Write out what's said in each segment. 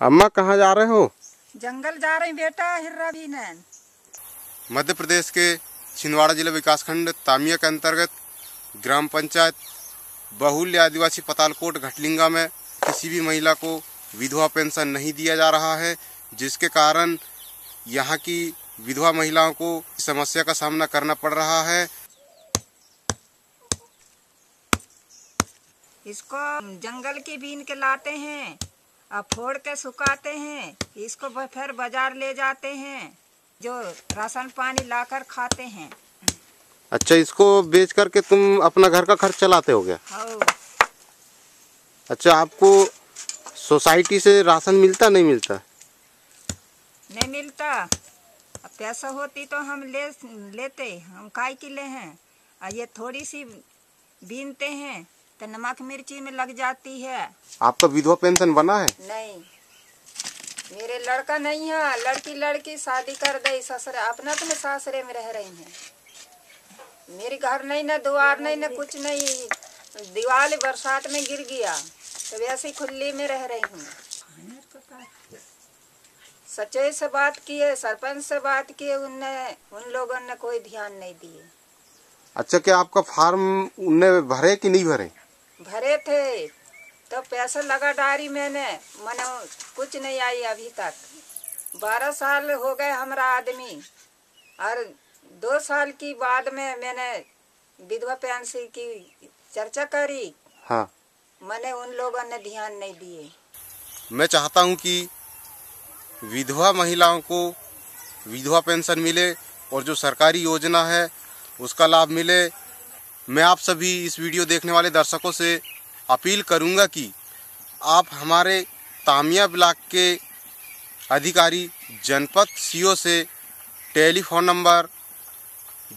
अम्मा कहाँ जा रहे हो? जंगल जा रही बेटा हिर्रा भी नैन मध्य प्रदेश के छिंदवाड़ा जिला विकास खंड तामिया के अंतर्गत ग्राम पंचायत बहुल्य आदिवासी पतालकोट घटलिंगा में किसी भी महिला को विधवा पेंशन नहीं दिया जा रहा है जिसके कारण यहाँ की विधवा महिलाओं को समस्या का सामना करना पड़ रहा है। इसको जंगल की बीन के लाते हैं। और फोड़ के सुखाते हैं इसको फिर बाज़ार ले जाते हैं जो राशन पानी लाकर खाते हैं। अच्छा इसको बेच करके तुम अपना घर का खर्च चलाते हो गया हो। अच्छा आपको सोसाइटी से राशन मिलता नहीं मिलता? नहीं मिलता। अब पैसा होती तो हम ले लेते हम काय के ले हैं। और ये थोड़ी सी बीनते हैं तो नमक मिर्ची में लग जाती है। आपका विधवा पेंशन बना है? नहीं। मेरे लड़का नहीं है। लड़की लड़की शादी कर दे ससुरे। अपना तो मैं सासरे में रह रही हूँ। मेरे घर नहीं ना द्वार नहीं ना कुछ नहीं। दीवार बरसात में गिर गया। तो वैसे खुली में रह रही हूँ। सच्चाई से बात किए सरपंच से बात किए उनने उन लोगों ने कोई ध्यान नहीं दिए। अच्छा क्या आपका फार्म उनने भरे कि नहीं भरे? भरे थे। तो पैसा लगा डारी मैंने। मैंने कुछ नहीं आई अभी तक। बारह साल हो गए हमारा आदमी। और दो साल की बाद में मैंने विधवा पेंशन की चर्चा करी। हाँ। मैंने उन लोगों ने ध्यान नहीं दिए। मैं चाहता हूँ कि विधवा महिलाओं को विधवा पेंशन मिले और जो सरकारी योजना है उसका लाभ मिले। मैं आप सभी इस वीडियो देखने वाले दर्शकों से अपील करूँगा कि आप हमारे तामिया ब्लॉक के अधिकारी जनपद सीओ से telephone number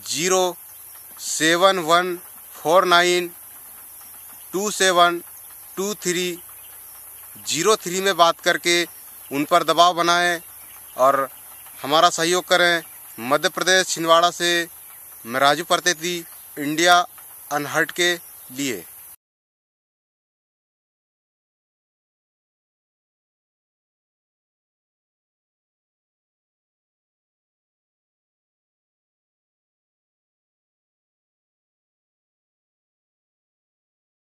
zero seven one four nine two seven two three zero three में बात करके उन पर दबाव बनाएँ और हमारा सहयोग करें। मध्य प्रदेश छिंदवाड़ा से मैं राजू परतेती, इंडिया अनहर्ट के लिए।